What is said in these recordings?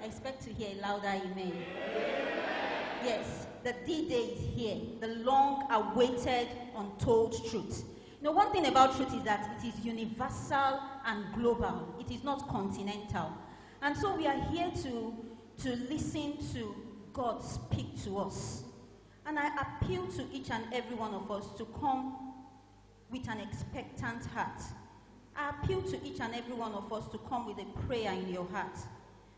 I expect to hear a louder amen. Yes, the D Day is here, the long awaited, untold truth. You know, one thing about truth is that it is universal and global, it is not continental. And so we are here to, to listen to God speak to us. And I appeal to each and every one of us to come with an expectant heart. I appeal to each and every one of us to come with a prayer in your heart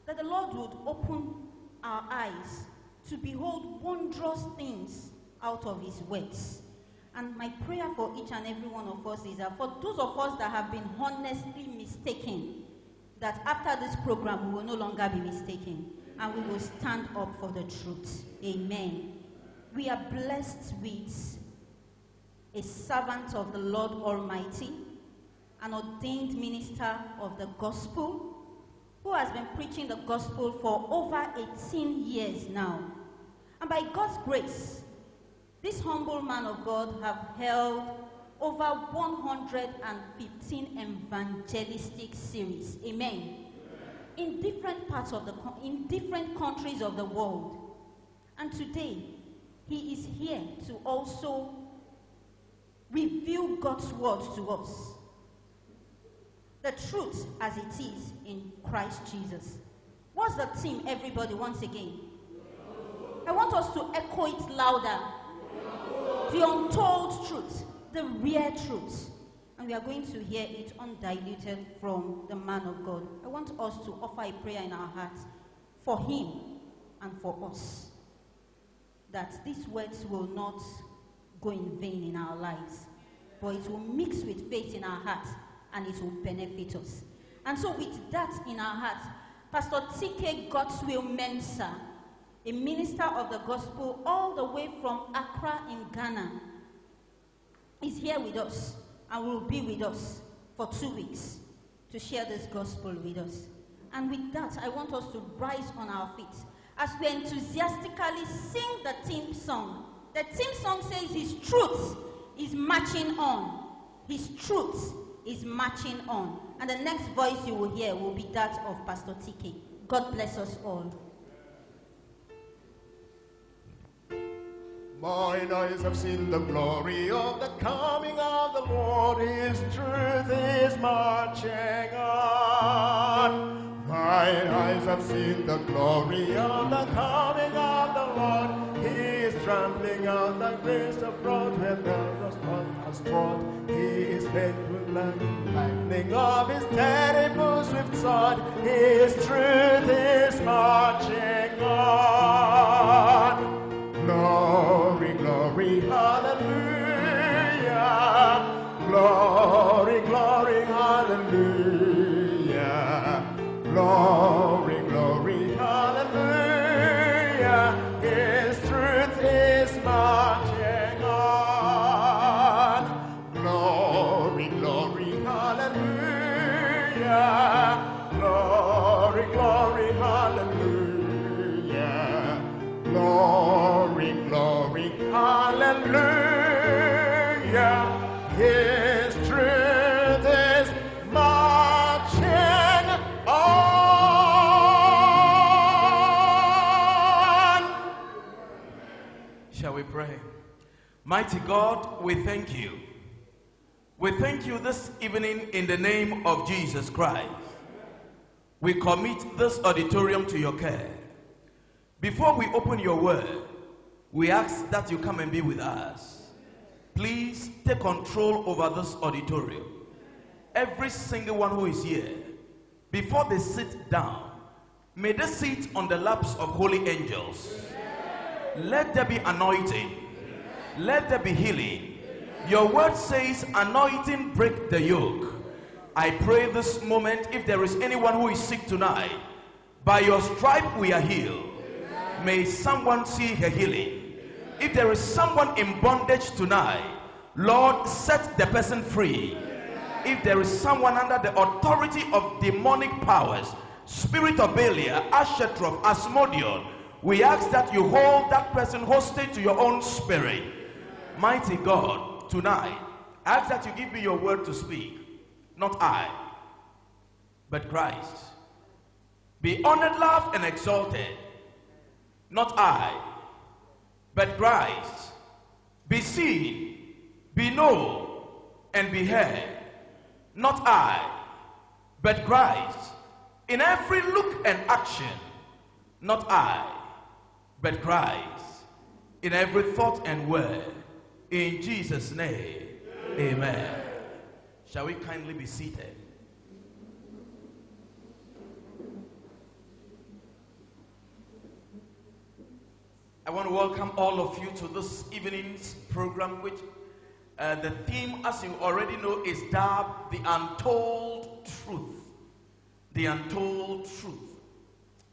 that the Lord would open our eyes to behold wondrous things out of His words. And my prayer for each and every one of us is that for those of us that have been honestly mistaken, that after this program we will no longer be mistaken and we will stand up for the truth. Amen. We are blessed with a servant of the Lord Almighty, an ordained minister of the gospel, who has been preaching the gospel for over 18 years now. And by God's grace, this humble man of God have held over 115 evangelistic series. Amen. In different parts of the in different countries of the world. And today, he is here to also reveal God's word to us. The truth as it is in Christ Jesus. What's the theme, everybody, once again? I want us to echo it louder. The untold truth, the real truth. And we are going to hear it undiluted from the man of God. I want us to offer a prayer in our hearts for him and for us. That these words will not go in vain in our lives, but it will mix with faith in our hearts and it will benefit us. And so, with that in our hearts, Pastor T.K. Godswill Mensah, a minister of the gospel all the way from Accra in Ghana, is here with us and will be with us for two weeks to share this gospel with us. And with that, I want us to rise on our feet as we enthusiastically sing the theme song. The theme song says, His truth is marching on. His truth is marching on. And the next voice you will hear will be that of Pastor TK. God bless us all. Mine eyes have seen the glory of the coming of the Lord. His truth is marching on. Mine eyes have seen the glory of the coming trampling out the grace abroad where the rust has trod. He is led with the lightning of his terrible swift sword. His truth is marching on. Glory, glory, hallelujah. Glory, glory, hallelujah. Glory, Mighty God, we thank you. We thank you this evening in the name of Jesus Christ. We commit this auditorium to your care. Before we open your word, we ask that you come and be with us. Please take control over this auditorium. Every single one who is here, before they sit down, may they sit on the laps of holy angels. Let there be anointing. Let there be healing. Your word says, anointing break the yoke. I pray this moment, if there is anyone who is sick tonight, by your stripe we are healed. May someone see her healing. If there is someone in bondage tonight, Lord, set the person free. If there is someone under the authority of demonic powers, spirit of Belial, Ashetroth, Asmodion, we ask that you hold that person hostage to your own spirit. Mighty God, tonight, I ask that you give me your word to speak. Not I, but Christ. Be honored, loved, and exalted. Not I, but Christ. Be seen, be known, and be heard. Not I, but Christ. In every look and action, not I, but Christ. In every thought and word, in Jesus' name, amen. Shall we kindly be seated? I want to welcome all of you to this evening's program, which uh, the theme, as you already know, is dubbed The Untold Truth. The Untold Truth.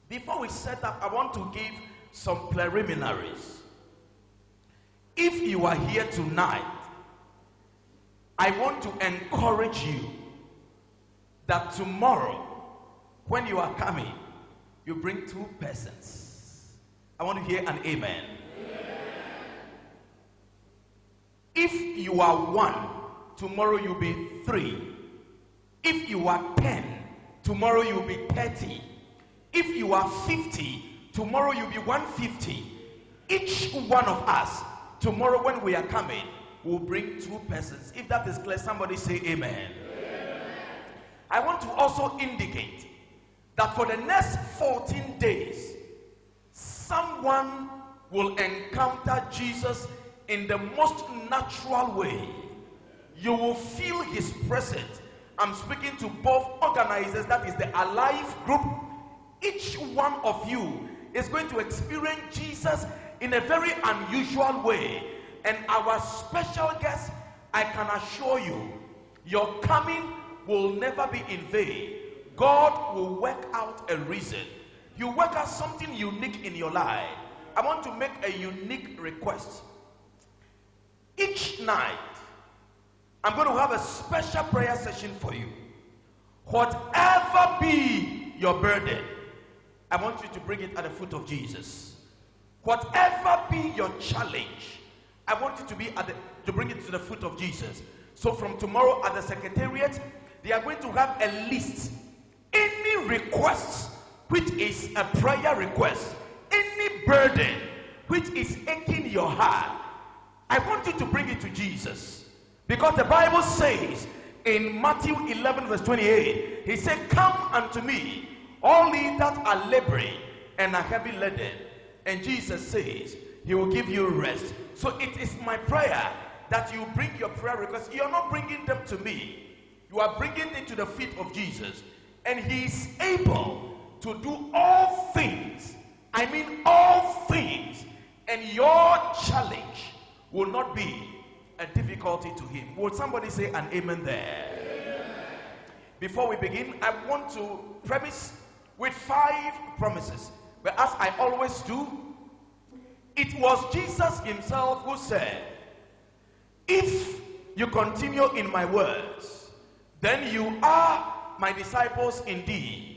Before we set up, I want to give some preliminaries. If you are here tonight, I want to encourage you that tomorrow, when you are coming, you bring two persons. I want to hear an amen. amen. If you are one, tomorrow you'll be three. If you are ten, tomorrow you'll be thirty. If you are fifty, tomorrow you'll be 150. Each one of us, tomorrow when we are coming, we will bring two persons. If that is clear, somebody say amen. amen. I want to also indicate that for the next 14 days, someone will encounter Jesus in the most natural way. You will feel his presence. I'm speaking to both organizers, that is the Alive group. Each one of you is going to experience Jesus in a very unusual way. And our special guest, I can assure you, your coming will never be in vain. God will work out a reason you work out something unique in your life. I want to make a unique request. Each night, I'm going to have a special prayer session for you. Whatever be your burden, I want you to bring it at the foot of Jesus. Whatever be your challenge, I want you to be at the, to bring it to the foot of Jesus. So from tomorrow at the secretariat, they are going to have a list. Any requests which is a prayer request, any burden which is aching your heart, I want you to bring it to Jesus. Because the Bible says in Matthew 11, verse 28, He said, Come unto me, all ye that are laboring and are heavy laden. And Jesus says, He will give you rest. So it is my prayer that you bring your prayer requests. You're not bringing them to me, you are bringing them to the feet of Jesus. And He is able to do all things. I mean, all things. And your challenge will not be a difficulty to him. Will somebody say an amen there? Amen. Before we begin, I want to premise with five promises. But as I always do, it was Jesus himself who said, If you continue in my words, then you are my disciples indeed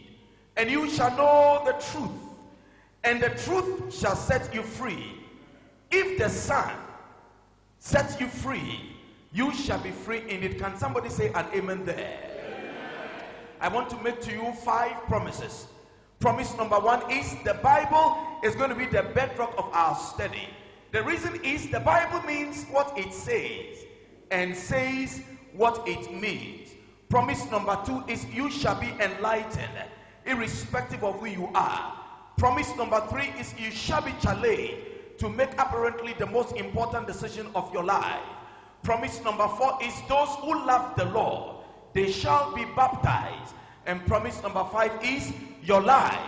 and you shall know the truth, and the truth shall set you free. If the Son sets you free, you shall be free indeed. Can somebody say an amen there? Amen. I want to make to you five promises. Promise number one is the Bible is going to be the bedrock of our study. The reason is the Bible means what it says and says what it means. Promise number two is you shall be enlightened irrespective of who you are. Promise number three is you shall be challenged to make apparently the most important decision of your life. Promise number four is those who love the Lord, they shall be baptized. And promise number five is your life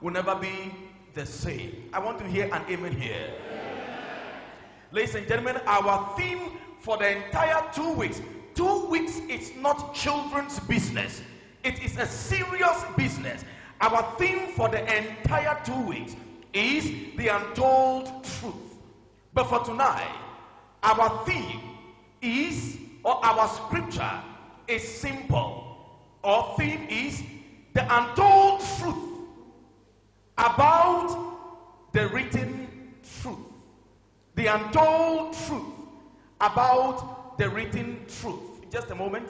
will never be the same. I want to hear an amen here. Ladies and gentlemen, our theme for the entire two weeks, two weeks is not children's business. It is a serious business. Our theme for the entire two weeks is the untold truth. But for tonight, our theme is, or our scripture is simple. Our theme is the untold truth about the written truth. The untold truth about the written truth. Just a moment.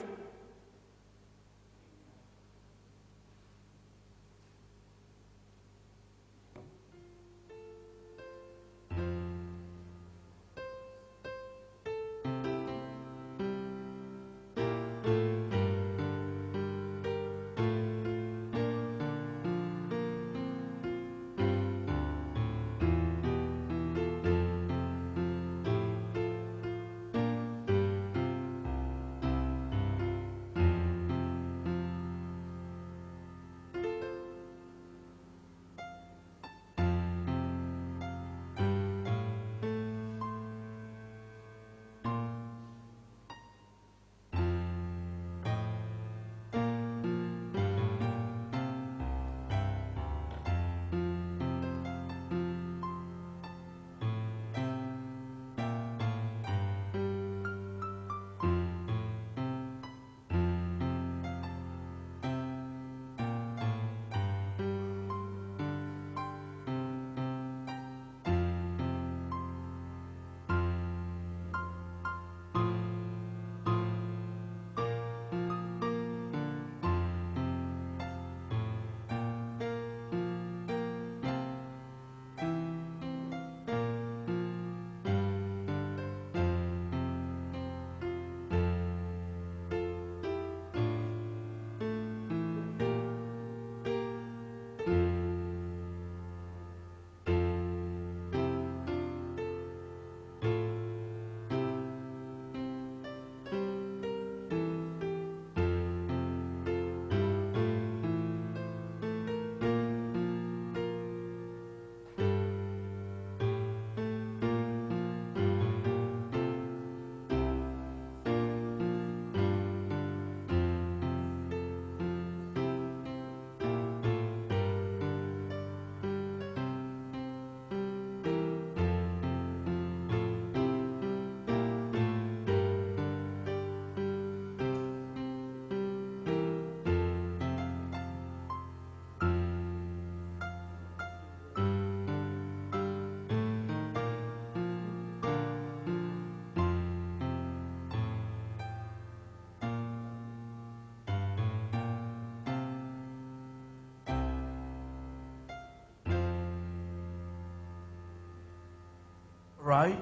Right?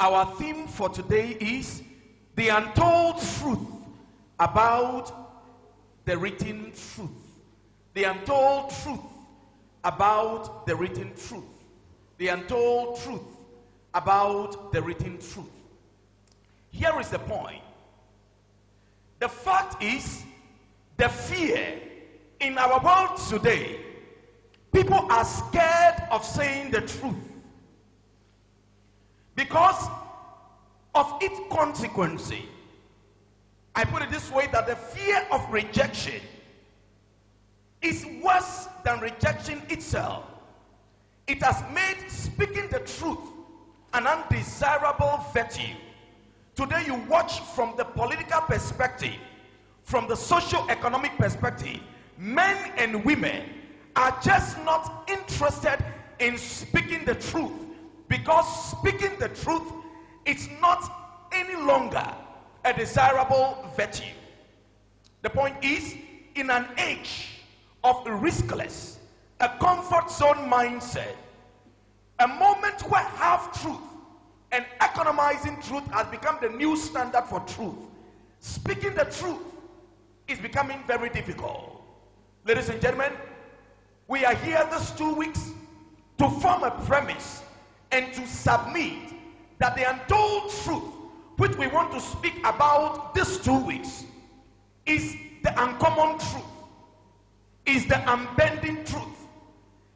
Our theme for today is the untold truth about the written truth. The untold truth about the written truth. The untold truth about the written truth. Here is the point. The fact is, the fear in our world today, people are scared of saying the truth because of its consequence. I put it this way that the fear of rejection is worse than rejection itself. It has made speaking the truth an undesirable virtue. Today, you watch from the political perspective, from the socio-economic perspective, men and women are just not interested in speaking the truth because speaking the truth is not any longer a desirable virtue. The point is, in an age of riskless, a comfort zone mindset, a moment where half truth and economizing truth has become the new standard for truth, speaking the truth is becoming very difficult. Ladies and gentlemen, we are here these two weeks to form a premise and to submit that the untold truth which we want to speak about these two weeks is the uncommon truth, is the unbending truth,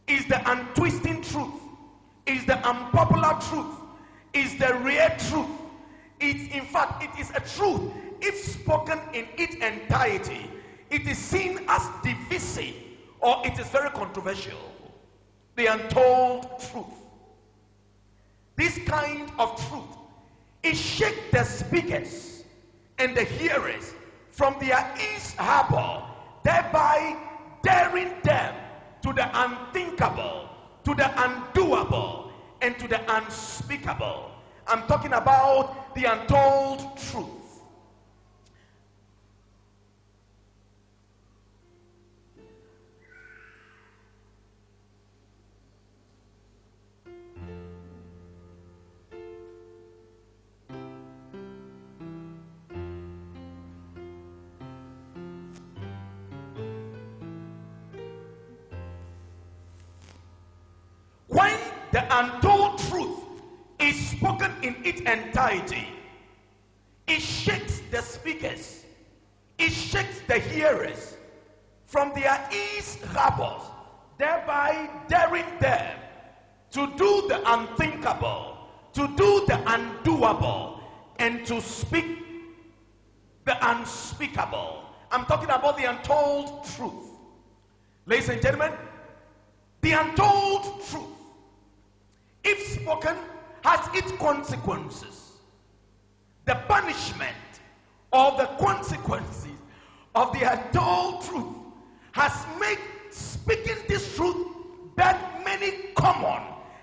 is the untwisting truth, is the unpopular truth, is the rare truth. It's in fact it is a truth. If spoken in its entirety, it is seen as divisive or it is very controversial. The untold truth. This kind of truth, it shakes the speakers and the hearers from their ease harbor, thereby daring them to the unthinkable, to the undoable, and to the unspeakable. I'm talking about the untold untold truth is spoken in its entirety, it shakes the speakers, it shakes the hearers from their ease harbors, thereby daring them to do the unthinkable, to do the undoable, and to speak the unspeakable. I'm talking about the untold truth. Ladies and gentlemen, the untold truth, if spoken, has its consequences. The punishment or the consequences of the untold truth has made speaking this truth that many common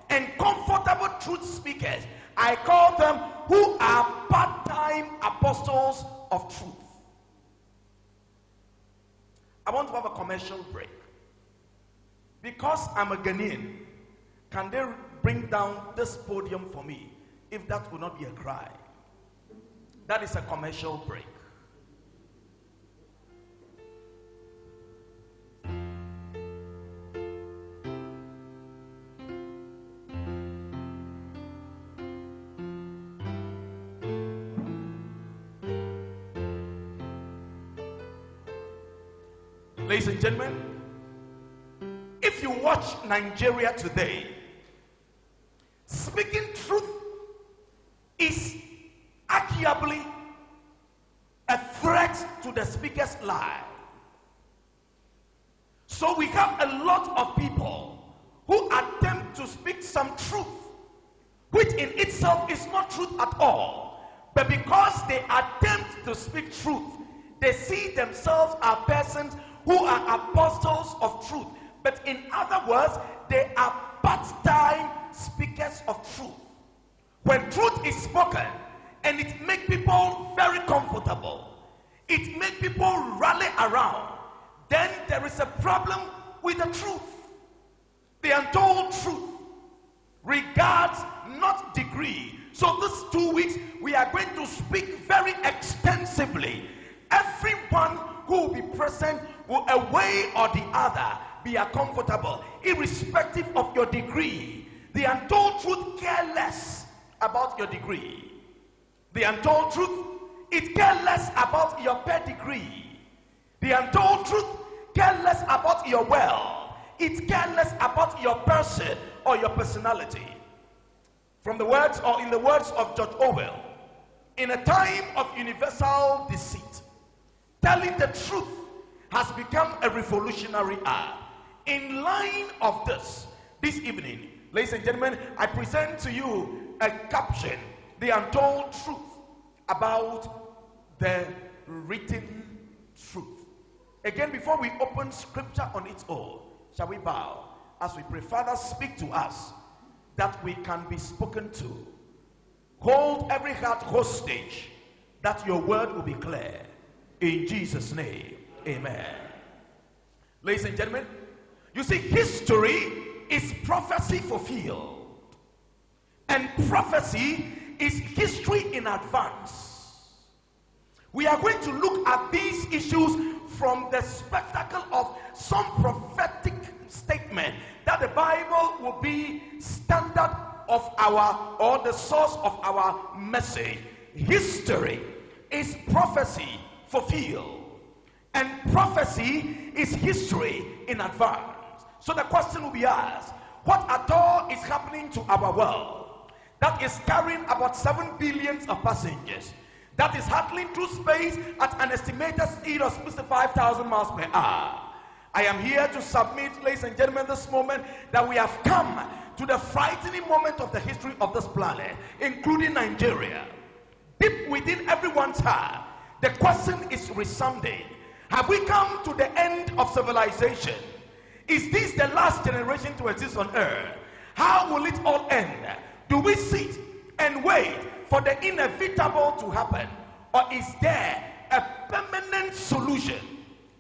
and comfortable truth speakers, I call them who are part time apostles of truth. I want to have a commercial break. Because I'm a Ghanaian, can they bring down this podium for me if that would not be a cry. That is a commercial break. Ladies and gentlemen, if you watch Nigeria today, themselves as persons who are apostles of truth. But in other words, they are part-time speakers of truth. When truth is spoken and it makes people very comfortable, it makes people rally around, then there is a problem with the truth. The untold truth regards not degree. So, this two weeks, we are going to speak very extensively. Everyone who will be present will, a way or the other, be uncomfortable, irrespective of your degree. The untold truth care less about your degree. The untold truth, it care less about your pedigree. The untold truth care less about your wealth. It care less about your person or your personality. From the words or in the words of George Orwell, in a time of universal deceit, telling the truth has become a revolutionary art. In line of this, this evening, ladies and gentlemen, I present to you a caption, The Untold Truth about the written truth. Again, before we open scripture on its own, shall we bow as we pray? Father, speak to us that we can be spoken to. Hold every heart hostage that your word will be clear. In Jesus' name, amen. Ladies and gentlemen, you see, history is prophecy fulfilled. And prophecy is history in advance. We are going to look at these issues from the spectacle of some prophetic statement that the Bible will be standard of our or the source of our message. History is prophecy fulfilled. And prophecy is history in advance. So the question will be asked what at all is happening to our world that is carrying about 7 billions of passengers, that is hurtling through space at an estimated speed of 65,000 miles per hour? I am here to submit, ladies and gentlemen, this moment that we have come to the frightening moment of the history of this planet, including Nigeria. Deep within everyone's heart, the question is resounding Have we come to the end of civilization? Is this the last generation to exist on earth? How will it all end? Do we sit and wait for the inevitable to happen? Or is there a permanent solution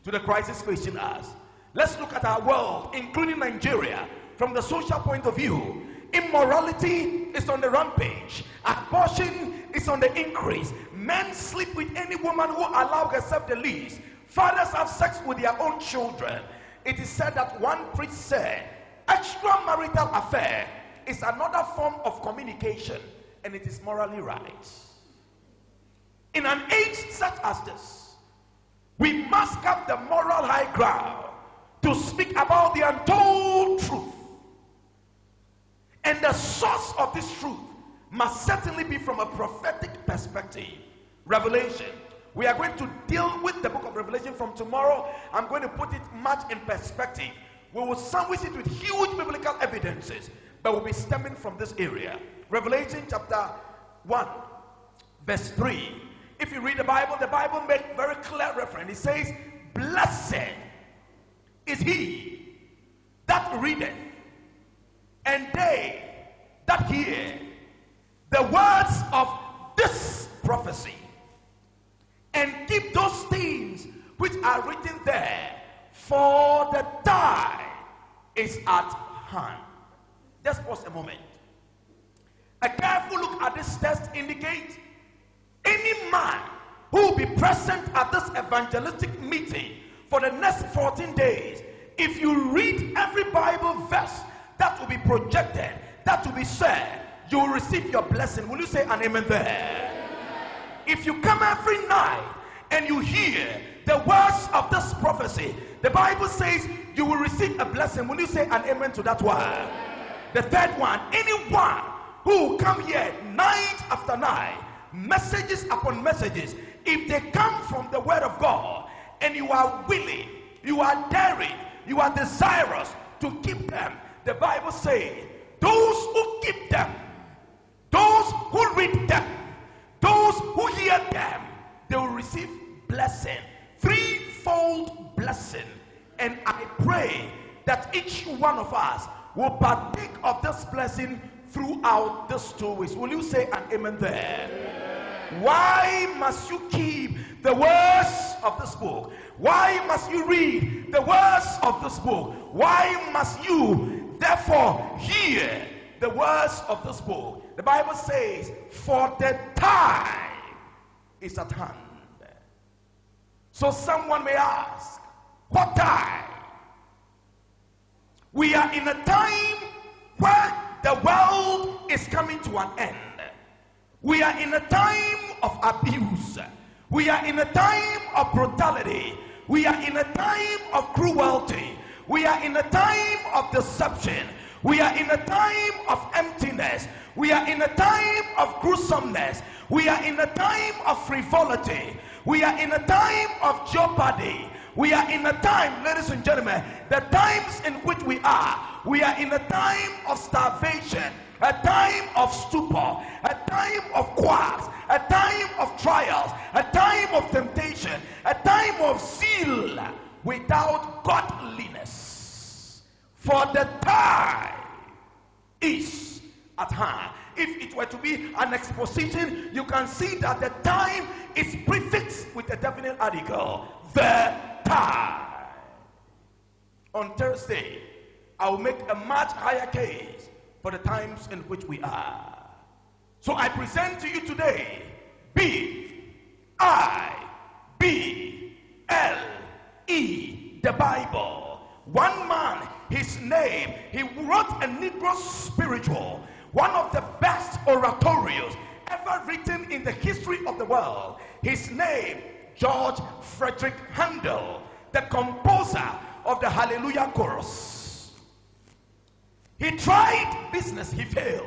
to the crisis facing us? Let's look at our world, including Nigeria, from the social point of view. Immorality is on the rampage. Abortion is on the increase. Men sleep with any woman who allows herself the least. Fathers have sex with their own children. It is said that one priest said, extramarital affair is another form of communication and it is morally right. In an age such as this, we must have the moral high ground to speak about the untold truth. And the source of this truth must certainly be from a prophetic perspective. Revelation. We are going to deal with the book of Revelation from tomorrow. I'm going to put it much in perspective. We will sandwich it with huge biblical evidences, but will be stemming from this area. Revelation chapter 1, verse 3. If you read the Bible, the Bible makes very clear reference. It says, Blessed is he that readeth, and they that hear the words of this prophecy, and keep those things which are written there, for the time is at hand. Just pause a moment. A careful look at this text indicates any man who will be present at this evangelistic meeting for the next 14 days, if you read every Bible verse that will be projected, that will be said, you will receive your blessing. Will you say an amen there? If you come every night and you hear the words of this prophecy, The Bible says you will receive a blessing when you say an amen to that word. The third one, anyone who come here night after night, messages upon messages, if they come from the word of God and you are willing, you are daring, you are desirous to keep them, the Bible says, those who keep them, those who read them, those who hear them, they will receive blessing, threefold blessing. And I pray that each one of us will partake of this blessing throughout these two weeks. Will you say an amen there? Why must you keep the words of this book? Why must you read the words of this book? Why must you therefore hear the words of this book? The Bible says, For the time is at hand. So someone may ask, What time? We are in a time where the world is coming to an end. We are in a time of abuse. We are in a time of brutality. We are in a time of cruelty. We are in a time of deception. We are in a time of emptiness. We are in a time of gruesomeness. We are in a time of frivolity. We are in a time of jeopardy. We are in a time, ladies and gentlemen, the times in which we are, we are in a time of starvation, a time of stupor, a time of quacks, a time of trials, a time of temptation, a time of zeal without godliness. For the time is at hand. If it were to be an exposition, you can see that the time is prefixed with a definite article. The time. On Thursday, I will make a much higher case for the times in which we are. So I present to you today B I B L E, the Bible. One his name, he wrote a Negro spiritual, one of the best oratorios ever written in the history of the world. His name, George Frederick Handel, the composer of the Hallelujah Chorus. He tried business, he failed.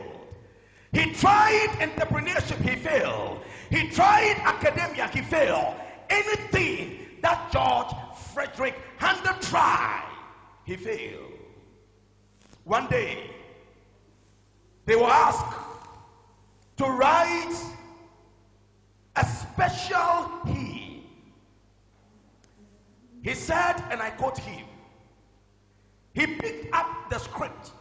He tried entrepreneurship, he failed. He tried academia, he failed. Anything that George Frederick Handel tried, he failed. One day, they were asked to write a special hymn. He said, and I quote him, he picked up the script,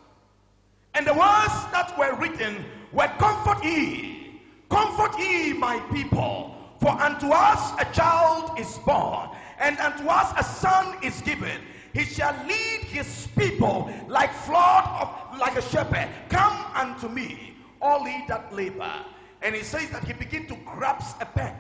and the words that were written were Comfort ye, comfort ye, my people, for unto us a child is born, and unto us a son is given. He shall lead his people like flock of like a shepherd. Come unto me, all ye that labor. And he says that he began to grasp a pen.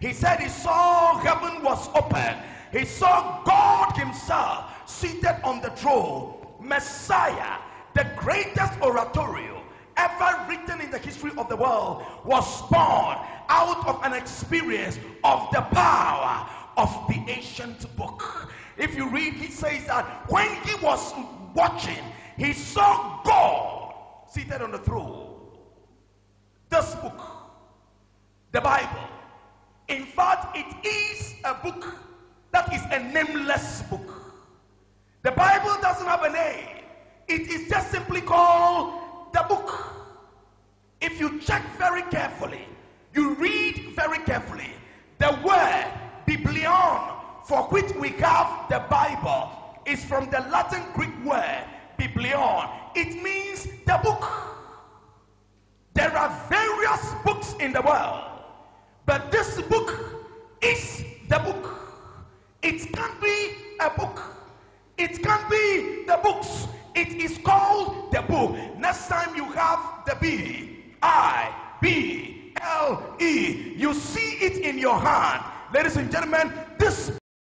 He said he saw heaven was open. He saw God himself seated on the throne. Messiah, the greatest oratorio ever written in the history of the world, was born out of an experience of the power of the ancient book. If you read, he says that when he was watching, he saw God seated on the throne. This book, the Bible, in fact, it is a book that is a nameless book. The Bible doesn't have a name, it is just simply called the book. If you check very carefully, you read very carefully, the word biblion for which we have the Bible is from the Latin Greek word biblion. It means the book. There are various books in the world, but this book is the book. It can't be a book. It can't be the books. It is called the book. Next time you have the B, I, B, L, E, you see it in your hand. Ladies and gentlemen, this